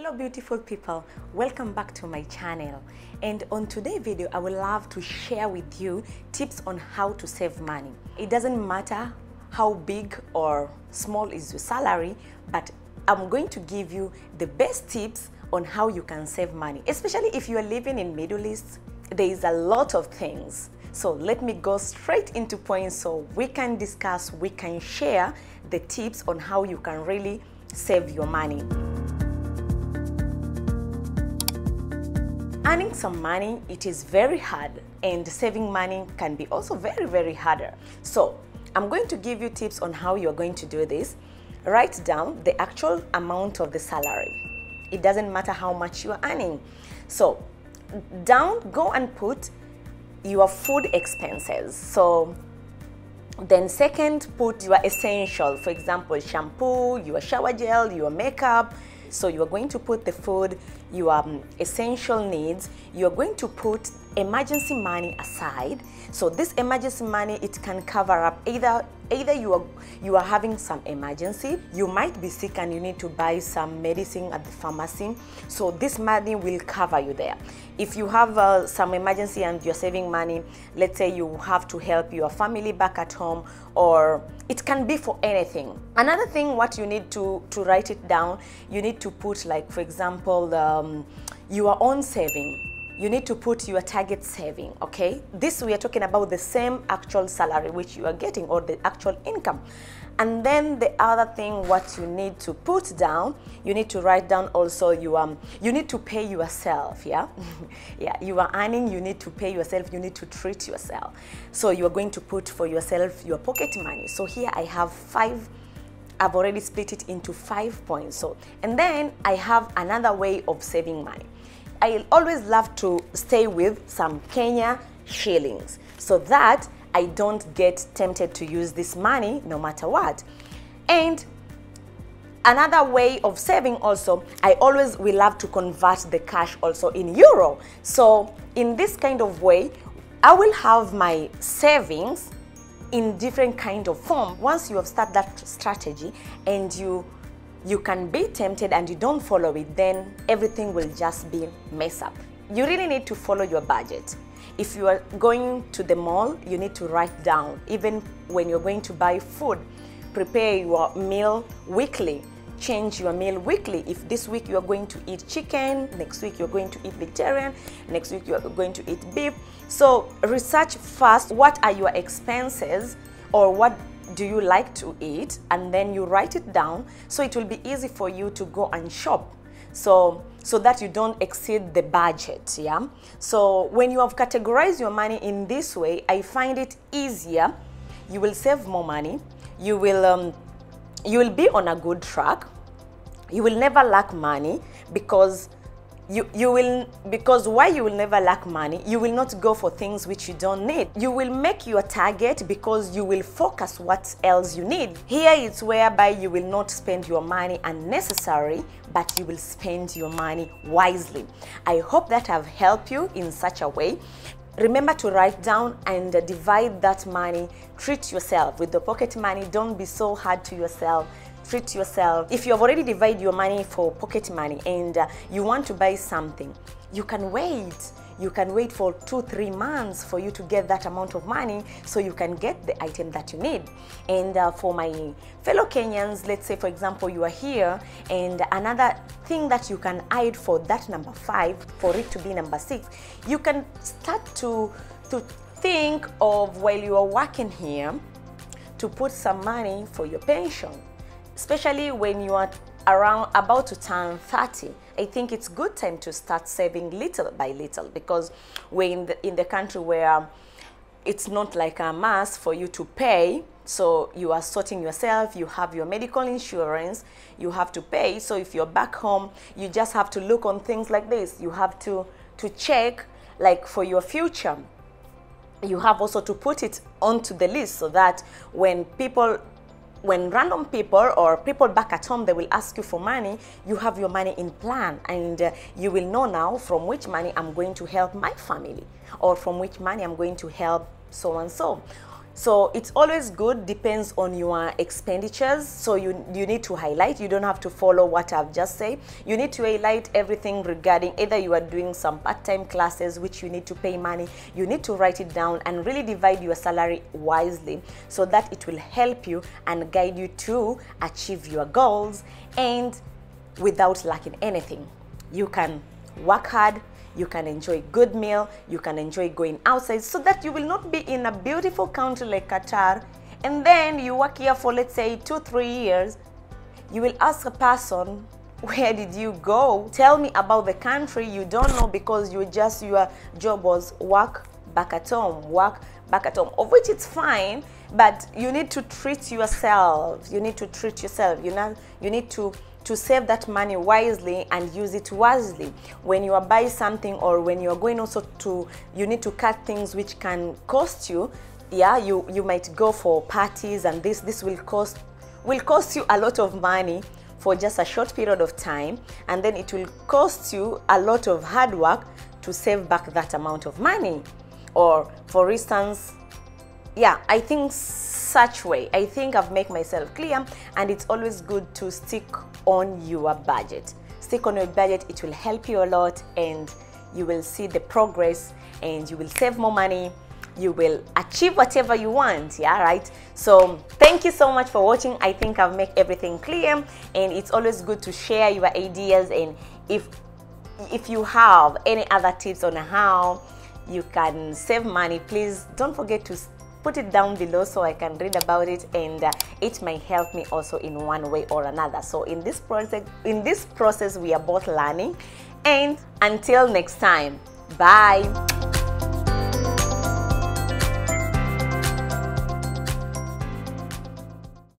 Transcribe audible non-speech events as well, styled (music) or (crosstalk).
Hello beautiful people, welcome back to my channel. And on today's video, I would love to share with you tips on how to save money. It doesn't matter how big or small is your salary, but I'm going to give you the best tips on how you can save money, especially if you are living in Middle East. There is a lot of things. So let me go straight into points so we can discuss, we can share the tips on how you can really save your money. Earning some money, it is very hard and saving money can be also very, very harder. So I'm going to give you tips on how you're going to do this. Write down the actual amount of the salary. It doesn't matter how much you are earning. So down, go and put your food expenses. So then second, put your essential, for example, shampoo, your shower gel, your makeup, so you are going to put the food, your um, essential needs, you are going to put emergency money aside. So this emergency money, it can cover up either either you are you are having some emergency, you might be sick and you need to buy some medicine at the pharmacy. So this money will cover you there. If you have uh, some emergency and you're saving money, let's say you have to help your family back at home or it can be for anything. Another thing what you need to to write it down, you need to put like for example um, your own saving you need to put your target saving, okay? This we are talking about the same actual salary which you are getting or the actual income. And then the other thing what you need to put down, you need to write down also you um you need to pay yourself, yeah? (laughs) yeah, you are earning, you need to pay yourself, you need to treat yourself. So you are going to put for yourself your pocket money. So here I have five I've already split it into five points. So, and then I have another way of saving money. I always love to stay with some Kenya shillings so that I don't get tempted to use this money no matter what. And another way of saving also, I always will love to convert the cash also in euro. So in this kind of way, I will have my savings in different kind of form. Once you have started that strategy and you you can be tempted and you don't follow it, then everything will just be mess up. You really need to follow your budget. If you are going to the mall, you need to write down, even when you're going to buy food, prepare your meal weekly. Change your meal weekly. If this week you are going to eat chicken, next week you're going to eat vegetarian, next week you're going to eat beef. So research first what are your expenses or what do you like to eat? And then you write it down so it will be easy for you to go and shop. So so that you don't exceed the budget yeah? So when you have categorized your money in this way i find it easier. You will save more money. You will um, you will be on a good track. You will never lack money because you, you will because why you will never lack money you will not go for things which you don't need. You will make your target because you will focus what else you need. Here it's whereby you will not spend your money unnecessary but you will spend your money wisely. I hope that i've helped you in such a way remember to write down and divide that money treat yourself with the pocket money don't be so hard to yourself treat yourself. If you have already divided your money for pocket money and uh, you want to buy something, you can wait. You can wait for two, three months for you to get that amount of money so you can get the item that you need. And uh, for my fellow Kenyans, let's say, for example, you are here and another thing that you can add for that number five, for it to be number six, you can start to, to think of while you are working here to put some money for your pension especially when you are around about to turn 30 i think it's good time to start saving little by little because we're in the, in the country where it's not like a must for you to pay. So you are sorting yourself you have your medical insurance you have to pay. So if you're back home you just have to look on things like this. You have to to check like for your future. You have also to put it onto the list so that when people when random people or people back at home they will ask you for money you have your money in plan and uh, you will know now from which money i'm going to help my family or from which money i'm going to help so and so So it's always good, depends on your expenditures. So you, you need to highlight, you don't have to follow what I've just said. You need to highlight everything regarding either you are doing some part-time classes which you need to pay money, you need to write it down and really divide your salary wisely so that it will help you and guide you to achieve your goals and without lacking anything. You can work hard, you can enjoy good meal, you can enjoy going outside so that you will not be in a beautiful country like Qatar and then you work here for let's say two, three years. You will ask a person, where did you go? Tell me about the country you don't know because you just, your job was work back at home, work back at home, of which it's fine, but you need to treat yourself. You need to treat yourself. You know, you need to to save that money wisely and use it wisely. When you are buying something or when you are going also to, you need to cut things which can cost you. Yeah, you, you might go for parties and this, this will cost, will cost you a lot of money for just a short period of time and then it will cost you a lot of hard work to save back that amount of money. Or for instance, yeah, I think such way. I think I've made myself clear and it's always good to stick on your budget. Stick on your budget, it will help you a lot and you will see the progress and you will save more money. You will achieve whatever you want yeah right? So thank you so much for watching. I think i've made everything clear and it's always good to share your ideas and if if you have any other tips on how you can save money please don't forget to put it down below so I can read about it and uh, it may help me also in one way or another. So in this project, in this process, we are both learning and until next time, bye.